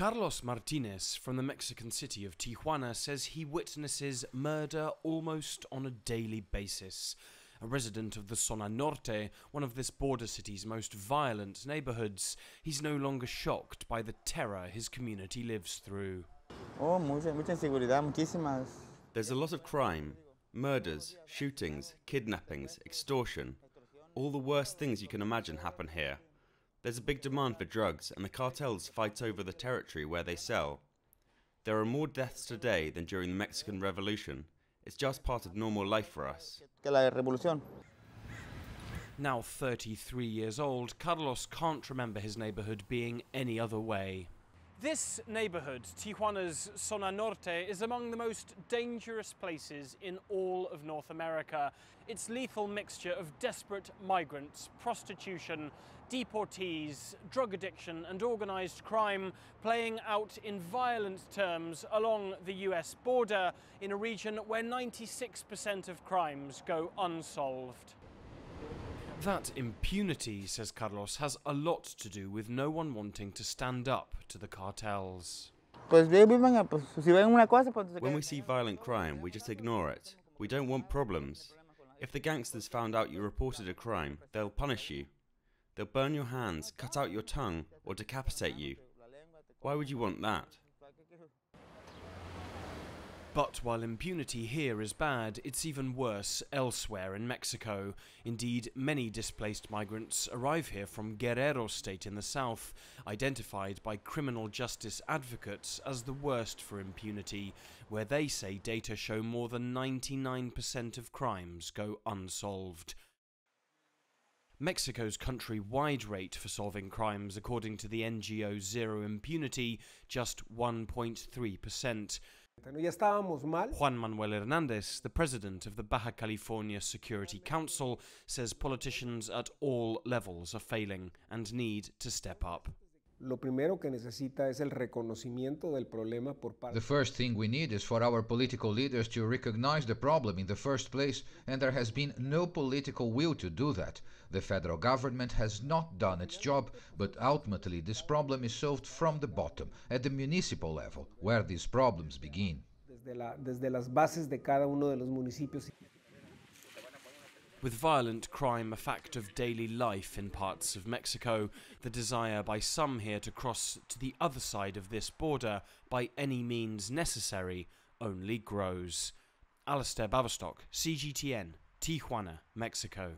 Carlos Martinez from the Mexican city of Tijuana says he witnesses murder almost on a daily basis. A resident of the Zona Norte, one of this border city's most violent neighborhoods, he's no longer shocked by the terror his community lives through. Oh, mucha, mucha inseguridad, muchísimas. There's a lot of crime murders, shootings, kidnappings, extortion. All the worst things you can imagine happen here. There's a big demand for drugs, and the cartels fight over the territory where they sell. There are more deaths today than during the Mexican Revolution. It's just part of normal life for us. Que la revolución. Now 33 years old, Carlos can't remember his neighborhood being any other way. This neighborhood, Tijuana's Zona Norte, is among the most dangerous places in all of North America. Its lethal mixture of desperate migrants, prostitution, deportees, drug addiction, and organized crime playing out in violent terms along the US border in a region where 96% of crimes go unsolved. That impunity, says Carlos, has a lot to do with no one wanting to stand up to the cartels. Pues vivan, pues, si ven una cosa, pues, When we see violent crime, we just ignore it. We don't want problems. If the gangsters found out you reported a crime, they'll punish you. They'll burn your hands, cut out your tongue, or decapitate you. Why would you want that? But while impunity here is bad, it's even worse elsewhere in Mexico. Indeed, many displaced migrants arrive here from Guerrero state in the south, identified by criminal justice advocates as the worst for impunity, where they say data show more than 99% of crimes go unsolved. Mexico's country-wide rate for solving crimes, according to the NGO Zero Impunity, just 1.3%. Juan Manuel Hernandez, the president of the Baja California Security Council, says politicians at all levels are failing and need to step up. Lo primero que necesita es el reconocimiento del problema por parte The first thing we need is for our political leaders to recognize the problem in the first place, and there has been no political will to do that. The federal government has not done its job, but ultimately this problem is solved from the bottom, at the municipal level, where these problems begin. desde, la- desde las bases de cada uno de los municipios. With violent crime a fact of daily life in parts of Mexico, the desire by some here to cross to the other side of this border by any means necessary only grows. Alasdair Baverstock, CGTN, Tijuana, Mexico.